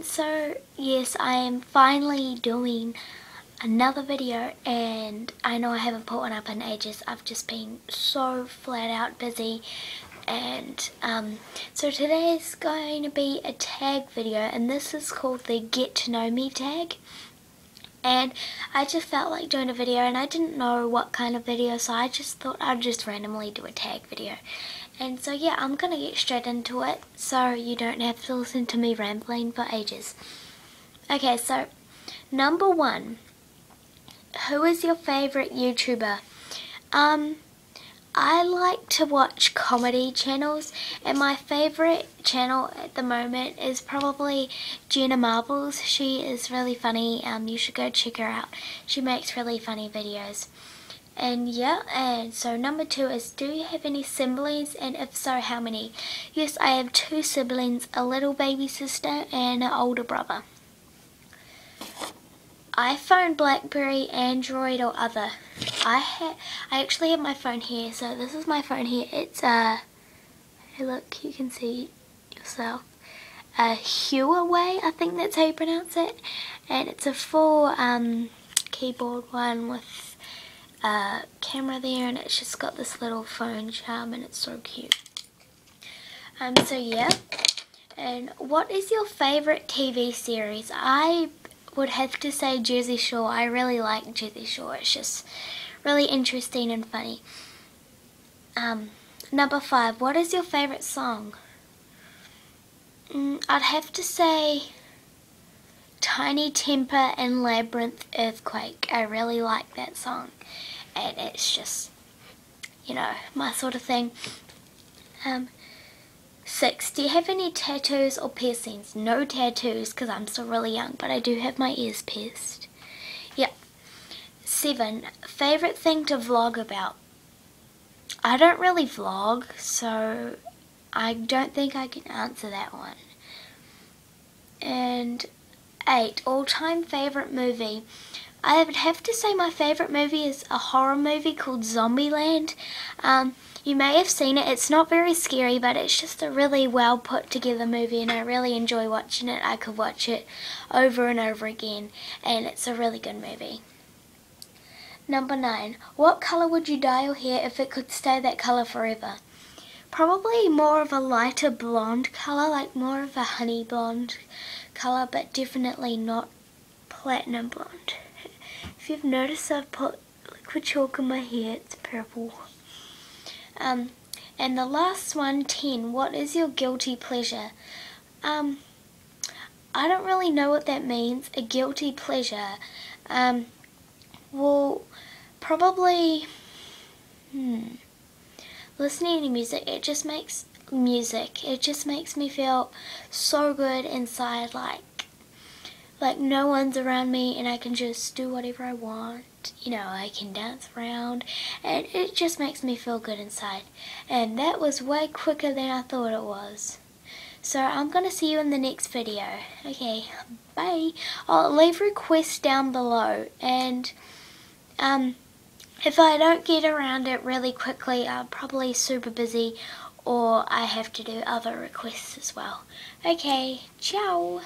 everyone, so yes I am finally doing another video and I know I haven't put one up in ages, I've just been so flat out busy. And um, so today is going to be a tag video and this is called the get to know me tag and I just felt like doing a video and I didn't know what kind of video so I just thought I'd just randomly do a tag video and so yeah, I'm to get straight into it so you don't have to listen to me rambling for ages. Okay, so number one, who is your favourite YouTuber? Um, I like to watch comedy channels and my favourite channel at the moment is probably Jenna Marbles. She is really funny, um, you should go check her out. She makes really funny videos. And yeah, and so number two is, do you have any siblings? And if so, how many? Yes, I have two siblings, a little baby sister and an older brother. iPhone, Blackberry, Android or other. I ha I actually have my phone here, so this is my phone here. It's a, uh, look, you can see yourself. A Huawei, I think that's how you pronounce it. And it's a full um, keyboard one with a camera there and it's just got this little phone charm and it's so cute. Um, so yeah. And what is your favourite TV series? I would have to say Jersey Shore. I really like Jersey Shore. It's just really interesting and funny. Um, number five, what is your favourite song? Mm, I'd have to say Tinie Tempah and Labrinth Earthquake. I really like that song and it's just, you know, my sort of thing. Um, six, do you have any tattoos or piercings? No tattoos because I'm still really young, but I do have my ears pierced. Yep. Seven, favorite thing to vlog about? I don't really vlog, so I don't think I can answer that one. And eight, all-time favorite movie. I would have to say my favourite movie is a horror movie called Zombieland. Um, you may have seen it. It's not very scary, but it's just a really well put together movie and I really enjoy watching it. I could watch it over and over again and it's a really good movie. Number 9. What colour would you dye your hair if it could stay that colour forever? Probably more of a lighter blonde colour, like more of a honey blonde colour, but definitely not platinum blonde. If you've noticed I've put liquid chalk in my hair, it's purple. Um, and the last one, 10, what is your guilty pleasure? Um, I don't really know what that means, a guilty pleasure. Um, well, probably, hmm, listening to music, it just makes music, it just makes me feel so good inside, like, like no one's around me and I can just do whatever I want. You know, I can dance around and it just makes me feel good inside. And that was way quicker than I thought it was. So I'm going to see you in the next video. Okay, bye. I'll leave requests down below and um, if I don't get around it really quickly, I'm probably super busy or I have to do other requests as well. Okay, ciao.